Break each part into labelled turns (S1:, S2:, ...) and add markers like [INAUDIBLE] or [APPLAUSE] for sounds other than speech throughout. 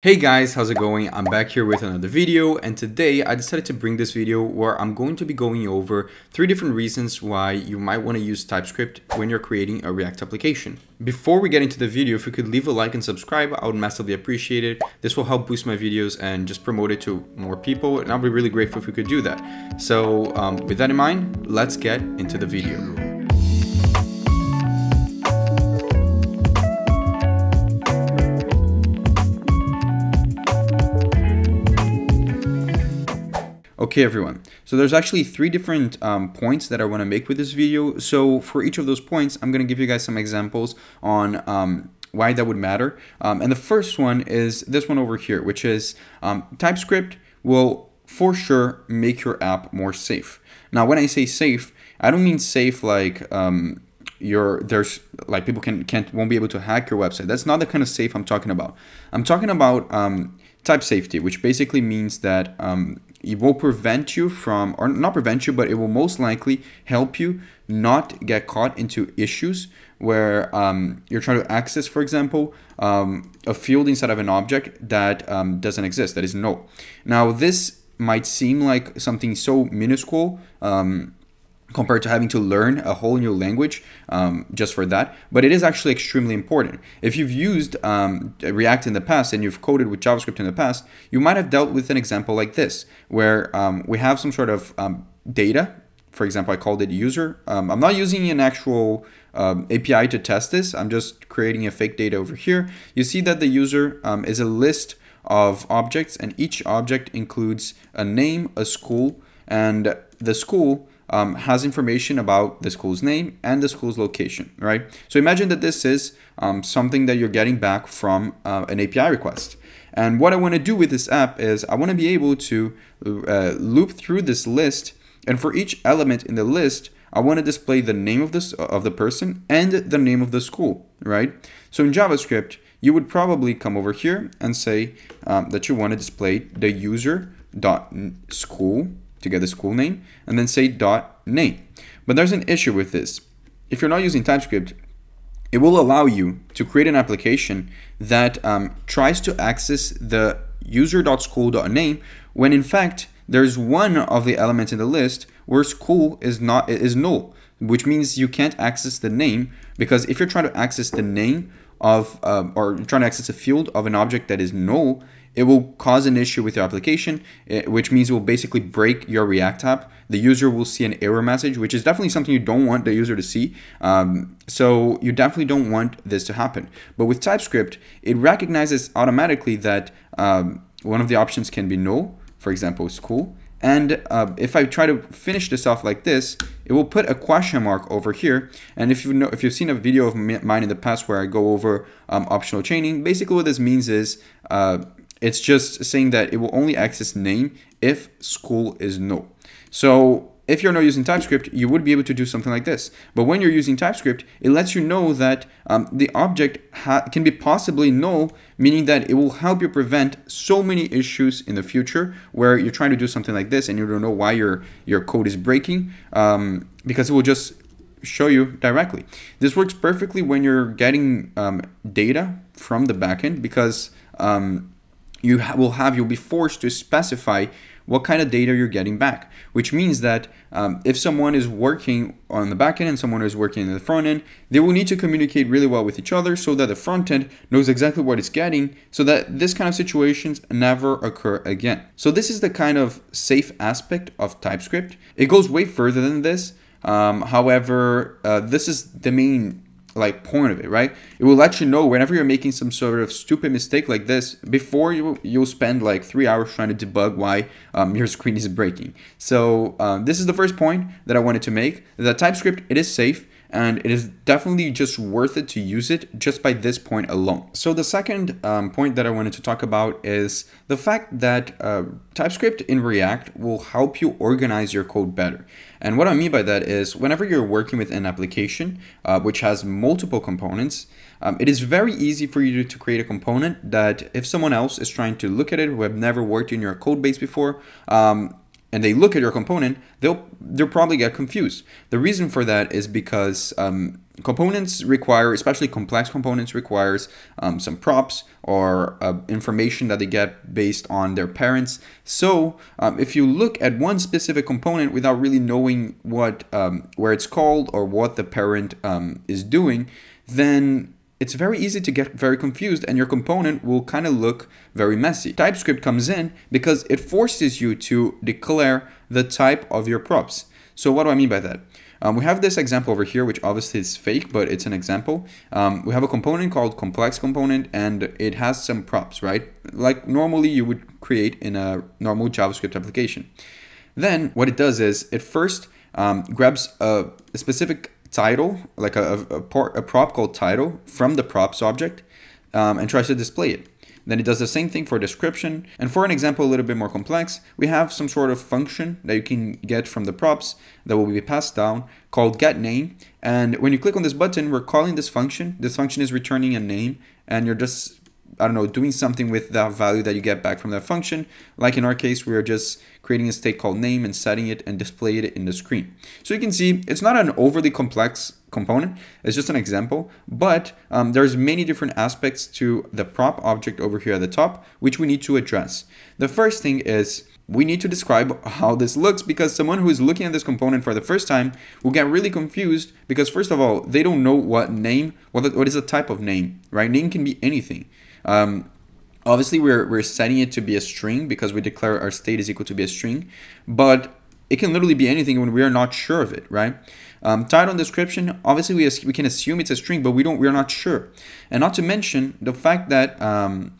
S1: Hey guys, how's it going? I'm back here with another video and today I decided to bring this video where I'm going to be going over three different reasons why you might want to use TypeScript when you're creating a React application. Before we get into the video, if you could leave a like and subscribe, I would massively appreciate it. This will help boost my videos and just promote it to more people and I'll be really grateful if you could do that. So um, with that in mind, let's get into the video. Okay everyone, so there's actually three different um, points that I want to make with this video. So for each of those points, I'm going to give you guys some examples on um, why that would matter. Um, and the first one is this one over here, which is um, TypeScript will for sure make your app more safe. Now when I say safe, I don't mean safe like um, your there's like people can can't won't be able to hack your website. That's not the kind of safe I'm talking about. I'm talking about um, type safety, which basically means that um, it will prevent you from, or not prevent you, but it will most likely help you not get caught into issues where um, you're trying to access, for example, um, a field inside of an object that um, doesn't exist, that is null. Now, this might seem like something so minuscule um, compared to having to learn a whole new language um, just for that. But it is actually extremely important. If you've used um, React in the past and you've coded with JavaScript in the past, you might have dealt with an example like this, where um, we have some sort of um, data. For example, I called it user. Um, I'm not using an actual um, API to test this. I'm just creating a fake data over here. You see that the user is a list of objects and each object includes a name, a school, and the school um, has information about the school's name and the school's location, right? So imagine that this is um, something that you're getting back from uh, an API request. And what I want to do with this app is I want to be able to uh, loop through this list. And for each element in the list, I want to display the name of this of the person and the name of the school, right? So in JavaScript, you would probably come over here and say um, that you want to display the user dot school to get the school name, and then say dot name. But there's an issue with this. If you're not using TypeScript, it will allow you to create an application that um, tries to access the user.school.name when in fact there's one of the elements in the list where school is not is null, which means you can't access the name because if you're trying to access the name of um, or trying to access a field of an object that is null, it will cause an issue with your application, eh, which means it will basically break your React app. The user will see an error message, which is definitely something you don't want the user to see. Um, so you definitely don't want this to happen. But with TypeScript, it recognizes automatically that um, one of the options can be null, for example, school. And uh, if I try to finish this off like this, it will put a question mark over here. And if you know, if you've seen a video of mine in the past where I go over um, optional chaining, basically what this means is uh, it's just saying that it will only access name if school is null. So if you're not using TypeScript, you would be able to do something like this. But when you're using TypeScript, it lets you know that um, the object can be possibly null, meaning that it will help you prevent so many issues in the future where you're trying to do something like this and you don't know why your, your code is breaking um, because it will just show you directly. This works perfectly when you're getting um, data from the backend because um, you ha will have, you'll be forced to specify what kind of data you're getting back, which means that um, if someone is working on the backend and someone is working in the front end, they will need to communicate really well with each other so that the front end knows exactly what it's getting so that this kind of situations never occur again. So this is the kind of safe aspect of TypeScript. It goes way further than this. Um, however, uh, this is the main like point of it, right? It will let you know whenever you're making some sort of stupid mistake like this before you you'll spend like three hours trying to debug why um, your screen is breaking. So um, this is the first point that I wanted to make. That TypeScript it is safe and it is definitely just worth it to use it just by this point alone. So the second um, point that I wanted to talk about is the fact that uh, TypeScript in React will help you organize your code better. And what I mean by that is whenever you're working with an application uh, which has multiple components, um, it is very easy for you to create a component that if someone else is trying to look at it who have never worked in your code base before, um, and they look at your component, they'll they'll probably get confused. The reason for that is because um, components require, especially complex components, requires um, some props or uh, information that they get based on their parents. So um, if you look at one specific component without really knowing what um, where it's called or what the parent um, is doing, then it's very easy to get very confused and your component will kind of look very messy. TypeScript comes in because it forces you to declare the type of your props. So what do I mean by that? Um, we have this example over here, which obviously is fake, but it's an example. Um, we have a component called complex component, and it has some props, right? Like normally you would create in a normal JavaScript application. Then what it does is it first um, grabs a, a specific title, like a, a, a, prop called title from the props object um, and tries to display it. Then it does the same thing for description. And for an example a little bit more complex, we have some sort of function that you can get from the props that will be passed down called get name. And when you click on this button, we're calling this function. This function is returning a name and you're just I don't know, doing something with that value that you get back from that function. Like in our case, we are just creating a state called name and setting it and display it in the screen. So you can see it's not an overly complex component. It's just an example, but um, there's many different aspects to the prop object over here at the top, which we need to address. The first thing is we need to describe how this looks because someone who is looking at this component for the first time will get really confused because first of all, they don't know what name, what, what is the type of name, right? Name can be anything. Um, obviously, we're, we're setting it to be a string because we declare our state is equal to be a string, but it can literally be anything when we are not sure of it, right? Um, title and description, obviously we, we can assume it's a string, but we don't, we're not sure. And not to mention the fact that um,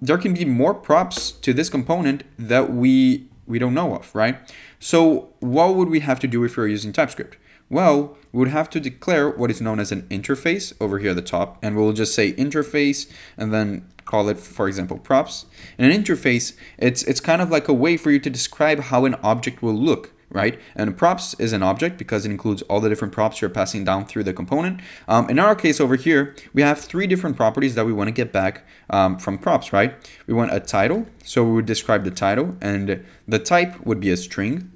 S1: there can be more props to this component that we, we don't know of, right? So what would we have to do if we are using TypeScript? Well, we would have to declare what is known as an interface over here at the top, and we'll just say interface and then call it, for example, props. And an interface, it's, it's kind of like a way for you to describe how an object will look right? And props is an object because it includes all the different props you're passing down through the component. Um, in our case over here, we have three different properties that we want to get back um, from props, right? We want a title, so we would describe the title, and the type would be a string.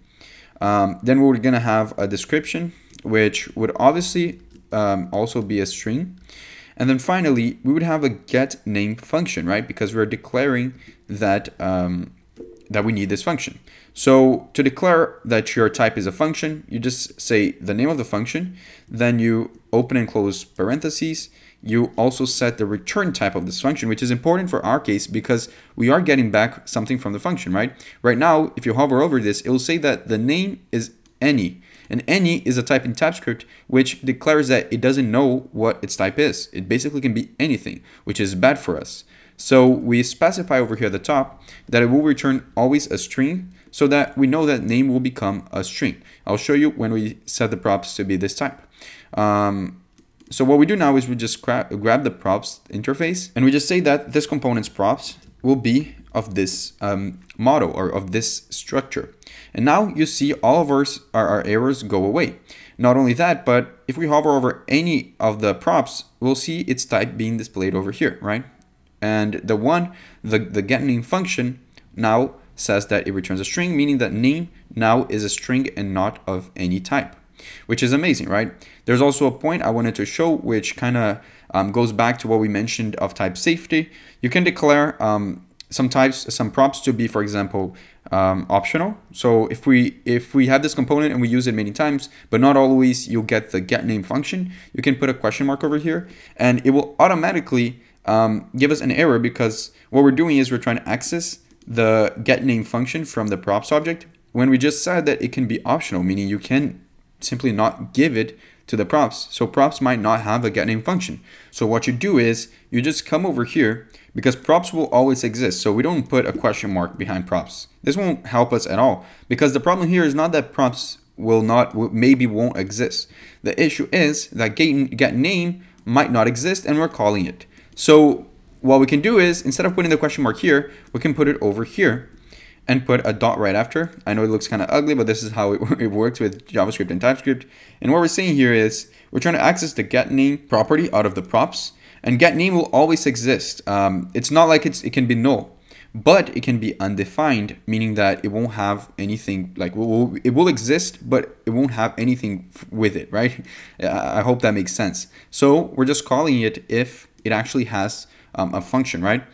S1: Um, then we're going to have a description, which would obviously um, also be a string. And then finally, we would have a get name function, right? Because we're declaring that, um, that we need this function. So to declare that your type is a function, you just say the name of the function, then you open and close parentheses. You also set the return type of this function, which is important for our case because we are getting back something from the function, right? Right now, if you hover over this, it will say that the name is any. And any is a type in TypeScript which declares that it doesn't know what its type is. It basically can be anything, which is bad for us. So we specify over here at the top that it will return always a string so that we know that name will become a string. I'll show you when we set the props to be this type. Um, so what we do now is we just grab, grab the props interface and we just say that this component's props will be of this um, model or of this structure. And now you see all of our, our, errors go away. Not only that, but if we hover over any of the props, we'll see its type being displayed over here, right? And the one, the, the get name function now says that it returns a string, meaning that name now is a string and not of any type, which is amazing, right? There's also a point I wanted to show which kind of um, goes back to what we mentioned of type safety. You can declare um, some types, some props to be, for example, um, optional. So if we if we have this component and we use it many times, but not always, you'll get the get name function. You can put a question mark over here, and it will automatically um, give us an error because what we're doing is we're trying to access the get name function from the props object when we just said that it can be optional, meaning you can simply not give it to the props. So props might not have a get name function. So what you do is you just come over here because props will always exist. So we don't put a question mark behind props. This won't help us at all because the problem here is not that props will not, maybe won't exist. The issue is that get, get name might not exist and we're calling it. So what we can do is instead of putting the question mark here, we can put it over here and put a dot right after. I know it looks kind of ugly, but this is how it, [LAUGHS] it, works with JavaScript and TypeScript. And what we're saying here is we're trying to access the get name property out of the props and get name will always exist. Um, it's not like it's, it can be null, but it can be undefined, meaning that it won't have anything like it will, exist, but it won't have anything with it, right? [LAUGHS] I hope that makes sense. So we're just calling it if it actually has um, a function, right?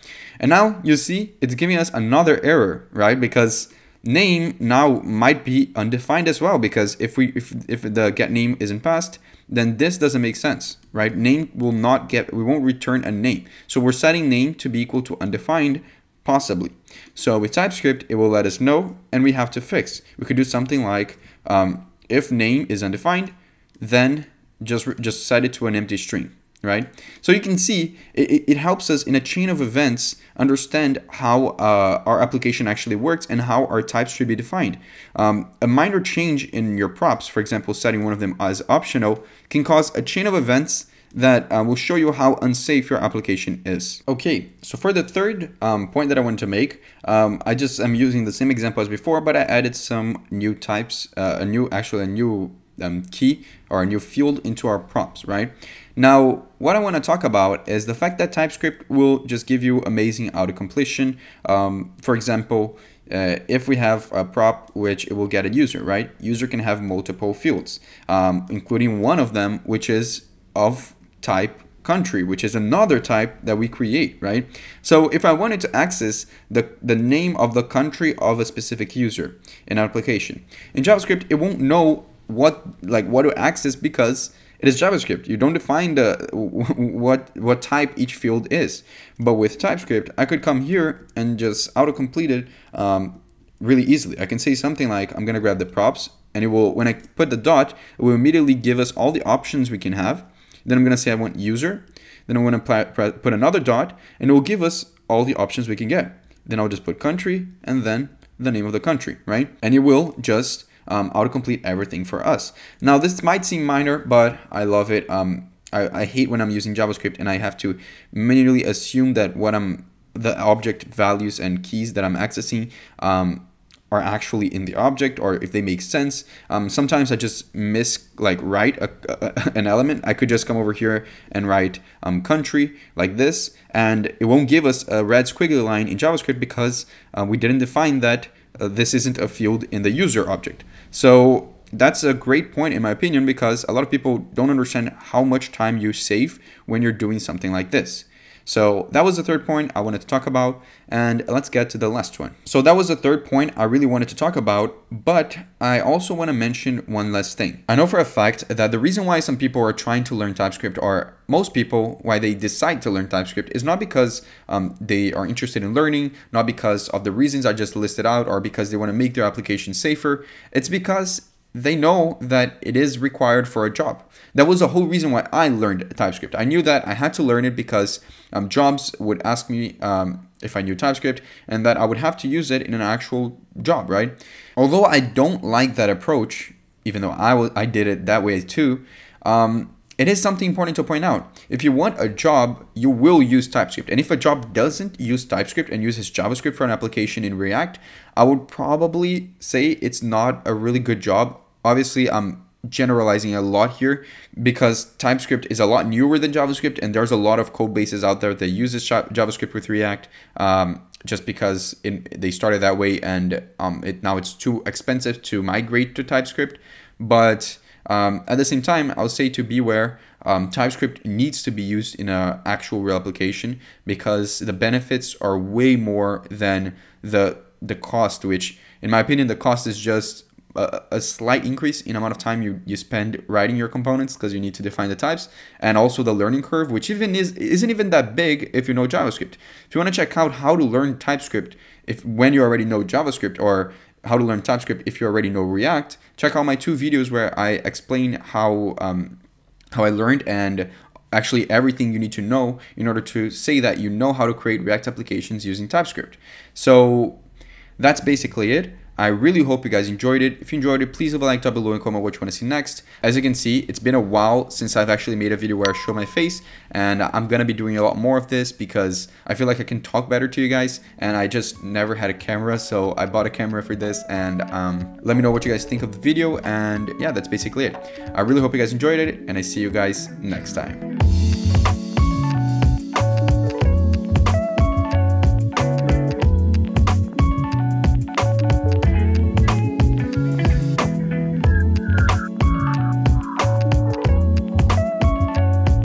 S1: And now you see it's giving us another error, right? Because name now might be undefined as well because if we if, if the get name isn't passed then this doesn't make sense right? Name will not get we won't return a name. So we're setting name to be equal to undefined possibly. So with typescript it will let us know and we have to fix. We could do something like um, if name is undefined then just just set it to an empty string right? So you can see it, it helps us in a chain of events understand how uh, our application actually works and how our types should be defined. Um, a minor change in your props, for example, setting one of them as optional, can cause a chain of events that uh, will show you how unsafe your application is. Okay, so for the third um, point that I want to make, um, I just am using the same example as before, but I added some new types, uh, a new, actually a new um, key or a new field into our props, right? Now, what I want to talk about is the fact that TypeScript will just give you amazing autocompletion. Um, for example, uh, if we have a prop which it will get a user, right? User can have multiple fields, um, including one of them which is of type country, which is another type that we create, right? So if I wanted to access the, the name of the country of a specific user in an application, in JavaScript, it won't know what like what to access because it is JavaScript. You don't define the [LAUGHS] what what type each field is. But with TypeScript, I could come here and just autocomplete it um, really easily. I can say something like, I'm gonna grab the props, and it will when I put the dot, it will immediately give us all the options we can have. Then I'm gonna say I want user. Then I'm gonna put another dot, and it will give us all the options we can get. Then I'll just put country, and then the name of the country, right? And it will just um, autocomplete everything for us. Now this might seem minor, but I love it. Um, I, I hate when I'm using JavaScript and I have to manually assume that what I'm the object values and keys that I'm accessing um, are actually in the object or if they make sense. Um, sometimes I just miss like write a, a, [LAUGHS] an element. I could just come over here and write um, country like this and it won't give us a red squiggly line in JavaScript because uh, we didn't define that uh, this isn't a field in the user object. So that's a great point in my opinion because a lot of people don't understand how much time you save when you're doing something like this. So that was the third point I wanted to talk about and let's get to the last one. So that was the third point I really wanted to talk about, but I also want to mention one last thing. I know for a fact that the reason why some people are trying to learn TypeScript or most people why they decide to learn TypeScript is not because um, they are interested in learning, not because of the reasons I just listed out or because they want to make their application safer. It's because they know that it is required for a job. That was the whole reason why I learned TypeScript. I knew that I had to learn it because um, jobs would ask me um, if I knew TypeScript and that I would have to use it in an actual job, right? Although I don't like that approach, even though I, I did it that way too, um, it is something important to point out. If you want a job, you will use TypeScript. And if a job doesn't use TypeScript and uses JavaScript for an application in React, I would probably say it's not a really good job obviously I'm generalizing a lot here because TypeScript is a lot newer than JavaScript and there's a lot of code bases out there that uses JavaScript with React um, just because they started that way and um, it now it's too expensive to migrate to TypeScript. But um, at the same time, I'll say to beware, um, TypeScript needs to be used in an actual real application because the benefits are way more than the the cost, which in my opinion, the cost is just a, a, slight increase in amount of time you, you spend writing your components because you need to define the types and also the learning curve which even is isn't even that big if you know javascript. If you want to check out how to learn typescript if when you already know javascript or how to learn typescript if you already know react check out my two videos where i explain how um, how i learned and actually everything you need to know in order to say that you know how to create react applications using typescript. So that's basically it I really hope you guys enjoyed it. If you enjoyed it, please leave a like down below and comment what you want to see next. As you can see, it's been a while since I've actually made a video where I show my face and I'm going to be doing a lot more of this because I feel like I can talk better to you guys and I just never had a camera so I bought a camera for this and um, let me know what you guys think of the video and yeah, that's basically it. I really hope you guys enjoyed it and I see you guys next time.